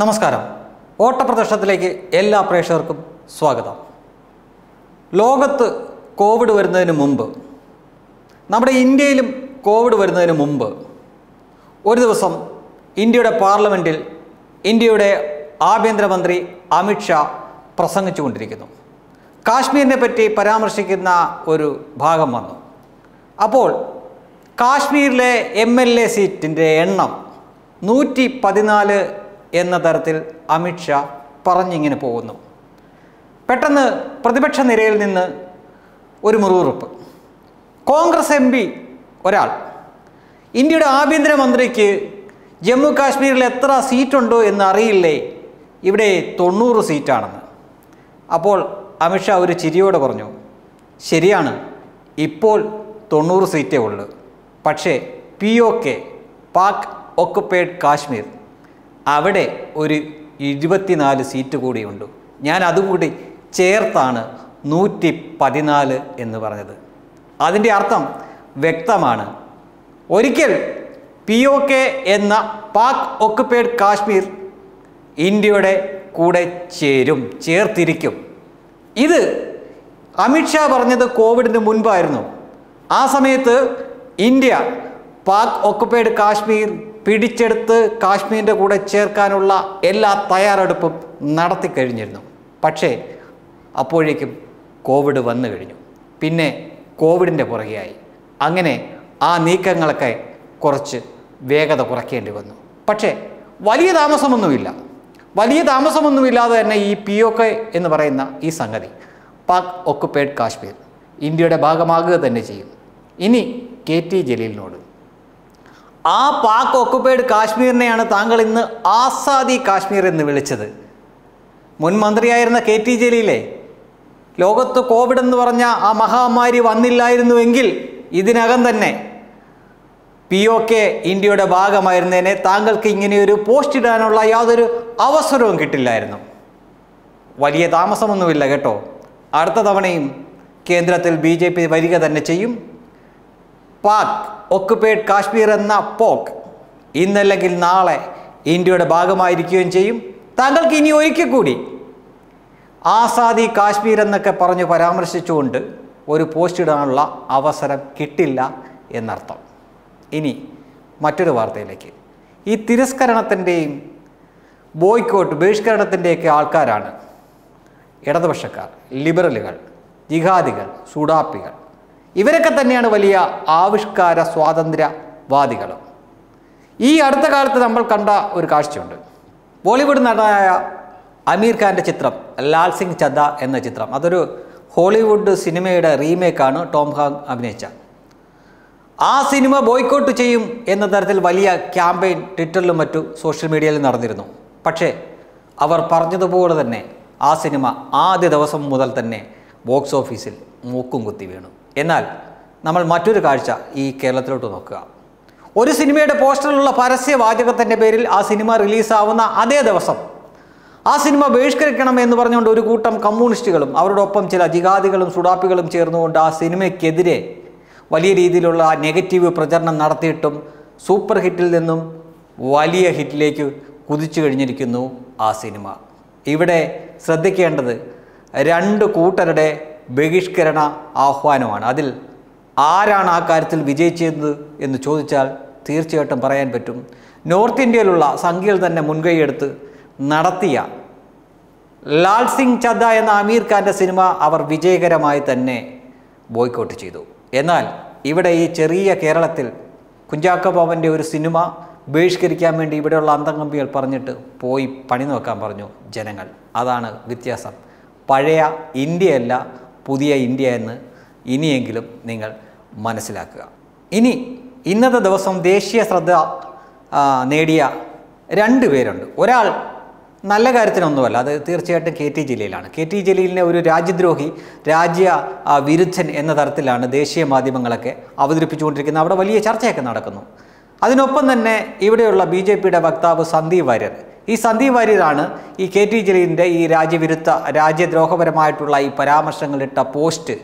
നമസ്കാരം. ഓട്ടപ്രദർശനത്തിലേക്ക് എല്ലാ പ്രേക്ഷകർക്കും സ്വാഗതം. ലോകത്ത് കോവിഡ് വരുന്നതിന് മുമ്പ് നമ്മുടെ ഇന്ത്യയിലും കോവിഡ് വരുന്നതിന് മുമ്പ് ഒരു ദിവസം ഇന്ത്യയുടെ പാർലമെന്റിൽ ഇന്ത്യയുടെ ആഭ്യന്തരമന്ത്രി അമിത്ഷാ പ്രസംഗിച്ചു കൊണ്ടിരിക്കുന്നു കാശ്മീരിനെ പറ്റി പരാമർശിക്കുന്ന ഒരു ഭാഗം വന്നു. അപ്പോൾ കാശ്മീരിലെ എം എൽ എ സീറ്റിന്റെ എണ്ണം നൂറ്റി പതിനാല് എന്ന തരത്തിൽ അമിത്ഷാ പറഞ്ഞിങ്ങനെ പോകുന്നു. പെട്ടെന്ന് പ്രതിപക്ഷ നിരയിൽ നിന്ന് ഒരു മുറിവുറുപ്പ് കോൺഗ്രസ് എം പി ഒരാൾ ഇന്ത്യയുടെ ആഭ്യന്തരമന്ത്രിക്ക് ജമ്മു കാശ്മീരിൽ എത്ര സീറ്റുണ്ടോ എന്ന് അറിയില്ലേ ഇവിടെ തൊണ്ണൂറ് സീറ്റാണെന്ന്. അപ്പോൾ അമിത്ഷാ ഒരു ചിരിയോടെ പറഞ്ഞു ശരിയാണ് ഇപ്പോൾ തൊണ്ണൂറ് സീറ്റേ ഉള്ളൂ. പക്ഷേ P O K Pak occupied Kashmir അവിടെ ഒരു ഇരുപത്തിനാല് സീറ്റ് കൂടിയുണ്ട്. ഞാൻ അതുകൂടി ചേർത്താണ് നൂറ്റി പതിനാല് എന്ന് പറഞ്ഞത്. അതിന്റെ അർത്ഥം വ്യക്തമാണ്. ഒരിക്കൽ പി ഒ കെ എന്ന പാക് ഒക്കുപേഡ് കാശ്മീർ ഇന്ത്യയുടെ കൂടെ ചേരും ചേർത്തിരിക്കും. ഇത് അമിത്ഷാ പറഞ്ഞത് കോവിഡിന് മുൻപായിരുന്നു. ആ സമയത്ത് ഇന്ത്യ പാക് ഒക്കുപേഡ് കാശ്മീർ പിടിച്ചെടുത്ത് കാശ്മീരിന്റെ കൂടെ ചേർക്കാനുള്ള എല്ലാ തയ്യാറെടുപ്പും നടത്തി കഴിഞ്ഞിരുന്നു. പക്ഷേ അപ്പോഴേക്കും കോവിഡ് വന്നു കഴിഞ്ഞു. പിന്നെ കോവിഡിന്റെ പുറകെയായി. അങ്ങനെ ആ നീക്കങ്ങളൊക്കെ കുറച്ച് വേഗത കുറയ്ക്കേണ്ടി വന്നു. പക്ഷേ വലിയ താമസമൊന്നുമില്ല. വലിയ താമസമൊന്നുമില്ലാതെ തന്നെ ഈ പി ഒ കെ എന്ന് പറയുന്ന ഈ സംഗതി പാക് ഒക്കുപ്പേഡ് കാശ്മീർ ഇന്ത്യയുടെ ഭാഗമാകുക തന്നെ ചെയ്യും. ഇനി കെ ടി ജലീലിനോട്. ആ പാക് ഓക്കുപൈഡ് കാശ്മീരിനെയാണ് താങ്കൾ ഇന്ന് ആസാദി കാശ്മീർ എന്ന് വിളിച്ചത്. മുൻ മന്ത്രിയായിരുന്ന കെ ടി ജലീലെ ലോകത്ത് കോവിഡ് എന്ന് പറഞ്ഞ ആ മഹാമാരി വന്നില്ലായിരുന്നുവെങ്കിൽ ഇതിനകം തന്നെ പി ഒ കെ ഇന്ത്യയുടെ ഭാഗമായിരുന്നതിനെ താങ്കൾക്ക് ഇങ്ങനെയൊരു പോസ്റ്റ് ഇടാനുള്ള യാതൊരു അവസരവും കിട്ടില്ലായിരുന്നു. വലിയ താമസമൊന്നുമില്ല കേട്ടോ. അടുത്ത തവണയും കേന്ദ്രത്തിൽ ബി ജെ പി വരിക തന്നെ ചെയ്യും. പാക് ഒക്കുപേഡ് കാശ്മീർ എന്ന പോക്ക് ഇന്നല്ലെങ്കിൽ നാളെ ഇന്ത്യയുടെ ഭാഗമായിരിക്കുകയും ചെയ്യും. താങ്കൾക്ക് ഇനി ഒരിക്കൽ കൂടി ആസാദി കാശ്മീർ എന്നൊക്കെ പറഞ്ഞ് പരാമർശിച്ചുകൊണ്ട് ഒരു പോസ്റ്റ് ഇടാനുള്ള അവസരം കിട്ടില്ല എന്നർത്ഥം. ഇനി മറ്റൊരു വാർത്തയിലേക്ക്. ഈ തിരസ്കരണത്തിന്റെയും ബോയ്ക്കോട്ട് ബഹിഷ്കരണത്തിന്റെയൊക്കെ ആൾക്കാരാണ് ഇടതുപക്ഷക്കാർ ലിബറലുകൾ ജിഹാദികൾ സുഡാപ്പികൾ. ഇവരൊക്കെ തന്നെയാണ് വലിയ ആവിഷ്കാര സ്വാതന്ത്ര്യവാദികൾ ഈ അടുത്ത കാലത്ത് നമ്മൾ കണ്ട ഒരു കാഴ്ചയുണ്ട്. ബോളിവുഡ് നടനായ അമീർ ഖാന്റെ ചിത്രം ലാൽ സിംഗ് ചദ്ദ എന്ന ചിത്രം. അതൊരു ഹോളിവുഡ് സിനിമയുടെ റീമേക്കാണ് ടോം ഹാങ് അഭിനയിച്ച. ആ സിനിമ ബോയ്ക്കോട്ട് ചെയ്യും എന്ന തരത്തിൽ വലിയ ക്യാമ്പയിൻ ട്വിറ്ററിലും മറ്റു സോഷ്യൽ മീഡിയയിലും നടന്നിരുന്നു. പക്ഷേ അവർ പറഞ്ഞതുപോലെ തന്നെ ആ സിനിമ ആദ്യ ദിവസം മുതൽ തന്നെ ബോക്സ് ഓഫീസിൽ മൂക്കും കുത്തി വീണു. എന്നാൽ നമ്മൾ മറ്റൊരു കാഴ്ച ഈ കേരളത്തിലോട്ട് നോക്കുക. ഒരു സിനിമയുടെ പോസ്റ്ററിലുള്ള പരസ്യവാചകത്തിന്റെ പേരിൽ ആ സിനിമ റിലീസാവുന്ന അതേ ദിവസം ആ സിനിമ ബഹിഷ്കരിക്കണം എന്ന് പറഞ്ഞുകൊണ്ട് ഒരു കൂട്ടം കമ്മ്യൂണിസ്റ്റുകളും അവരോടൊപ്പം ചില ജിഹാദികളും സുഡാപ്പികളും ചേർന്നുകൊണ്ട് ആ സിനിമയ്ക്കെതിരെ വലിയ രീതിയിലുള്ള നെഗറ്റീവ് പ്രചരണം നടത്തിയിട്ടും സൂപ്പർ ഹിറ്റിൽ നിന്നും വലിയ ഹിറ്റിലേക്ക് കുതിച്ചു കഴിഞ്ഞിരിക്കുന്നു ആ സിനിമ. ഇവിടെ ശ്രദ്ധിക്കേണ്ടത് രണ്ട് കൂട്ടരുടെ ബഹിഷ്കരണ ആഹ്വാനമാണ്. അതിൽ ആരാണ് ആ കാര്യത്തിൽ വിജയിച്ചത് എന്ന് ചോദിച്ചാൽ തീർച്ചയായിട്ടും പറയാൻ പറ്റും. നോർത്ത് ഇന്ത്യയിലുള്ള സംഖ്യയിൽ തന്നെ മുൻകൈയെടുത്ത് നടത്തിയ ലാൽ സിംഗ് ചദ്ദ എന്ന അമീർ ഖാന്റെ സിനിമ അവർ വിജയകരമായി തന്നെ ബോയ്ക്കോട്ട് ചെയ്തു. എന്നാൽ ഇവിടെ ഈ ചെറിയ കേരളത്തിൽ കുഞ്ചാക്ക ബോബന്റെ ഒരു സിനിമ ബഹിഷ്കരിക്കാൻ വേണ്ടി ഇവിടെയുള്ള അന്തംകമ്പികൾ പറഞ്ഞിട്ട് പോയി പണി നോക്കാൻ പറഞ്ഞു ജനങ്ങൾ. അതാണ് വ്യത്യാസം. പഴയ ഇന്ത്യയല്ല പുതിയ ഇന്ത്യ എന്ന് ഇനിയെങ്കിലും നിങ്ങൾ മനസ്സിലാക്കുക. ഇനി ഇന്നത്തെ ദിവസം ദേശീയ ശ്രദ്ധ നേടിയ രണ്ട് പേരുണ്ട്. ഒരാൾ നല്ല കാര്യത്തിനൊന്നുമല്ല അത് തീർച്ചയായിട്ടും കെ ടി ജലീലാണ്. കെ ടി ജലീലിനെ ഒരു രാജ്യദ്രോഹി രാജ്യ വിരുദ്ധൻ എന്ന തരത്തിലാണ് ദേശീയ മാധ്യമങ്ങളൊക്കെ അവതരിപ്പിച്ചുകൊണ്ടിരിക്കുന്നത്. അവിടെ വലിയ ചർച്ചയൊക്കെ നടക്കുന്നു. അതിനൊപ്പം തന്നെ ഇവിടെയുള്ള ബി ജെ പിയുടെ വക്താവ് സന്ദീപ് വാര്യർ. ഈ സന്ദീപ് വാര്യരാണ് ഈ കെ ടി ജലീലിന്റെ ഈ രാജ്യവിരുദ്ധ രാജ്യദ്രോഹപരമായിട്ടുള്ള ഈ പരാമർശങ്ങളിട്ട പോസ്റ്റ്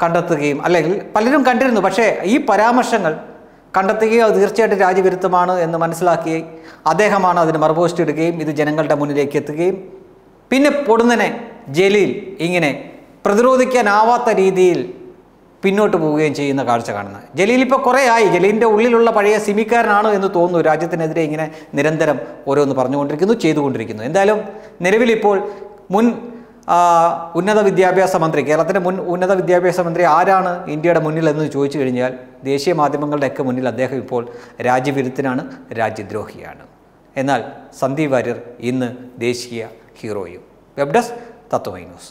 കണ്ടെത്തുകയും അല്ലെങ്കിൽ പലരും കണ്ടിരുന്നു പക്ഷേ ഈ പരാമർശങ്ങൾ കണ്ടെത്തുകയും അത് തീർച്ചയായിട്ടും രാജ്യവിരുദ്ധമാണ് എന്ന് മനസ്സിലാക്കി അദ്ദേഹമാണ് അതിന് മറുപോസ്റ്റ് ഇടുകയും ഇത് ജനങ്ങളുടെ മുന്നിലേക്ക് എത്തുകയും പിന്നെ പൊടുന്നനെ ജലീൽ ഇങ്ങനെ പ്രതിരോധിക്കാനാവാത്ത രീതിയിൽ പിന്നോട്ട് പോവുകയും ചെയ്യുന്ന കാഴ്ച കാണുന്നത്. ജലീൽ ഇപ്പോൾ കുറേ ആയി ജലീലിന്റെ ഉള്ളിലുള്ള പഴയ സിമിക്കാരനാണ് എന്ന് തോന്നുന്നു. രാജ്യത്തിനെതിരെ ഇങ്ങനെ നിരന്തരം ഓരോന്ന് പറഞ്ഞുകൊണ്ടിരിക്കുന്നു ചെയ്തുകൊണ്ടിരിക്കുന്നു. എന്തായാലും നിലവിലിപ്പോൾ മുൻ ഉന്നത വിദ്യാഭ്യാസ മന്ത്രി കേരളത്തിന്റെ മുൻ ഉന്നത വിദ്യാഭ്യാസ മന്ത്രി ആരാണ് ഇന്ത്യയുടെ മുന്നിൽ എന്ന് ചോദിച്ചു കഴിഞ്ഞാൽ ദേശീയ മാധ്യമങ്ങളുടെയൊക്കെ മുന്നിൽ അദ്ദേഹം ഇപ്പോൾ രാജ്യവിരുദ്ധനാണ് രാജ്യദ്രോഹിയാണ്. എന്നാൽ സന്ദീപ് വാര്യർ ഇന്ന് ദേശീയ ഹീറോയും. Web desk Tatwamayi news.